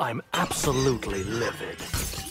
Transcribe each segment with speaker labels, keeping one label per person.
Speaker 1: I'm absolutely livid.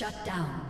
Speaker 2: Shut down.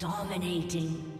Speaker 2: Dominating.